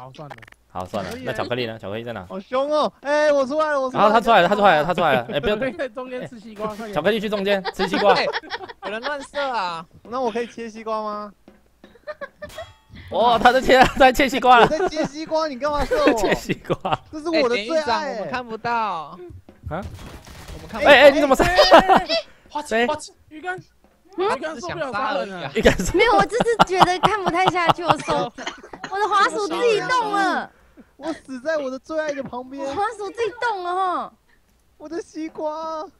好算了。好，算了，那巧克力呢？巧克力在哪？好凶哦！哎，我出来了，我出来了。然后他出来了，他出来了，他出来了。哎，不要 在中间吃西瓜，巧克力去中间吃西瓜。有人乱射啊！那我可以切西瓜吗？哦，他在切，在切西瓜了。我在切西瓜，你干嘛射我？切西瓜，这是我的哎最爱。我们看不到啊，我们看。哎哎，你怎么杀？花谁？鱼竿，嗯鱼竿受不了杀人了。鱼竿受没有，我只是觉得看不太下去，我手我的滑鼠自己动了，我死在我的最爱的旁边。滑鼠自己动了哈。我的西瓜。